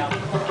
Yeah.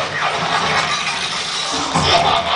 Come on.